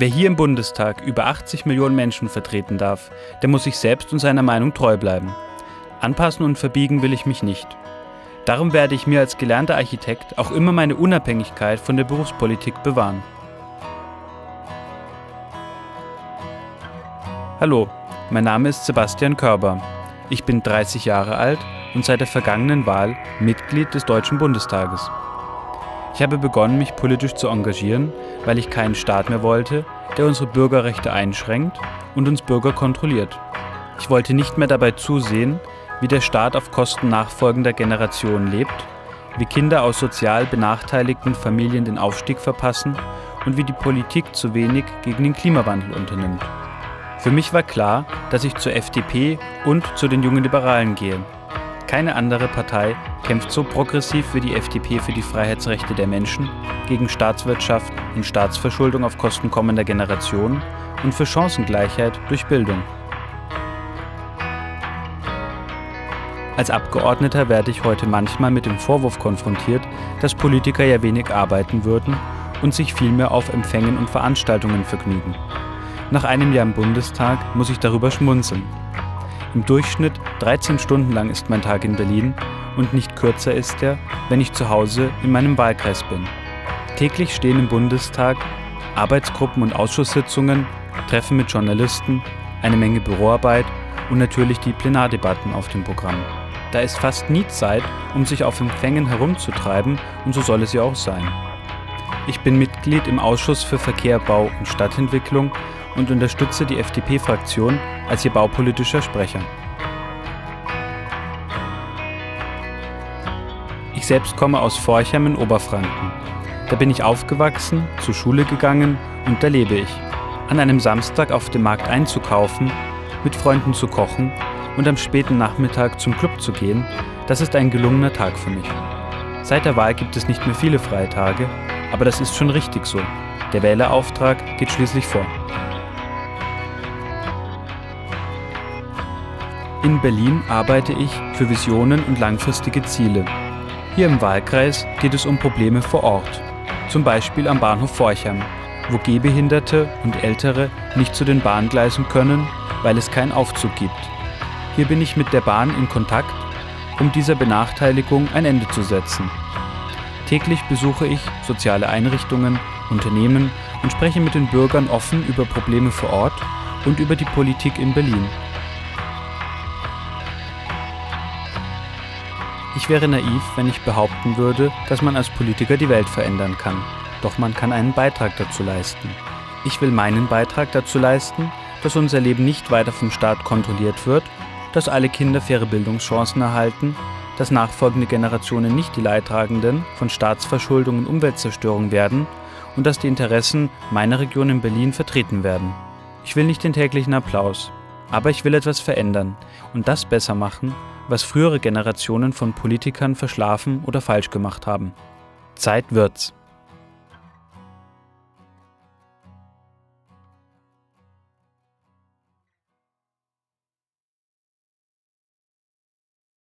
Wer hier im Bundestag über 80 Millionen Menschen vertreten darf, der muss sich selbst und seiner Meinung treu bleiben. Anpassen und verbiegen will ich mich nicht. Darum werde ich mir als gelernter Architekt auch immer meine Unabhängigkeit von der Berufspolitik bewahren. Hallo, mein Name ist Sebastian Körber. Ich bin 30 Jahre alt und seit der vergangenen Wahl Mitglied des Deutschen Bundestages. Ich habe begonnen, mich politisch zu engagieren, weil ich keinen Staat mehr wollte, der unsere Bürgerrechte einschränkt und uns Bürger kontrolliert. Ich wollte nicht mehr dabei zusehen, wie der Staat auf Kosten nachfolgender Generationen lebt, wie Kinder aus sozial benachteiligten Familien den Aufstieg verpassen und wie die Politik zu wenig gegen den Klimawandel unternimmt. Für mich war klar, dass ich zur FDP und zu den jungen Liberalen gehe keine andere Partei kämpft so progressiv wie die FDP für die Freiheitsrechte der Menschen, gegen Staatswirtschaft und Staatsverschuldung auf Kosten kommender Generationen und für Chancengleichheit durch Bildung. Als Abgeordneter werde ich heute manchmal mit dem Vorwurf konfrontiert, dass Politiker ja wenig arbeiten würden und sich vielmehr auf Empfängen und Veranstaltungen vergnügen. Nach einem Jahr im Bundestag muss ich darüber schmunzeln, im Durchschnitt 13 Stunden lang ist mein Tag in Berlin und nicht kürzer ist er, wenn ich zu Hause in meinem Wahlkreis bin. Täglich stehen im Bundestag Arbeitsgruppen und Ausschusssitzungen, Treffen mit Journalisten, eine Menge Büroarbeit und natürlich die Plenardebatten auf dem Programm. Da ist fast nie Zeit, um sich auf Empfängen herumzutreiben und so soll es ja auch sein. Ich bin Mitglied im Ausschuss für Verkehr, Bau und Stadtentwicklung und unterstütze die FDP-Fraktion als ihr baupolitischer Sprecher. Ich selbst komme aus Forchheim in Oberfranken. Da bin ich aufgewachsen, zur Schule gegangen und da lebe ich. An einem Samstag auf dem Markt einzukaufen, mit Freunden zu kochen und am späten Nachmittag zum Club zu gehen, das ist ein gelungener Tag für mich. Seit der Wahl gibt es nicht mehr viele freie Tage, aber das ist schon richtig so. Der Wählerauftrag geht schließlich vor. In Berlin arbeite ich für Visionen und langfristige Ziele. Hier im Wahlkreis geht es um Probleme vor Ort, zum Beispiel am Bahnhof Forchheim, wo Gehbehinderte und Ältere nicht zu den Bahngleisen können, weil es keinen Aufzug gibt. Hier bin ich mit der Bahn in Kontakt, um dieser Benachteiligung ein Ende zu setzen. Täglich besuche ich soziale Einrichtungen, Unternehmen und spreche mit den Bürgern offen über Probleme vor Ort und über die Politik in Berlin. Ich wäre naiv, wenn ich behaupten würde, dass man als Politiker die Welt verändern kann. Doch man kann einen Beitrag dazu leisten. Ich will meinen Beitrag dazu leisten, dass unser Leben nicht weiter vom Staat kontrolliert wird, dass alle Kinder faire Bildungschancen erhalten, dass nachfolgende Generationen nicht die Leidtragenden von Staatsverschuldung und Umweltzerstörung werden und dass die Interessen meiner Region in Berlin vertreten werden. Ich will nicht den täglichen Applaus, aber ich will etwas verändern und das besser machen, was frühere Generationen von Politikern verschlafen oder falsch gemacht haben. Zeit wird's.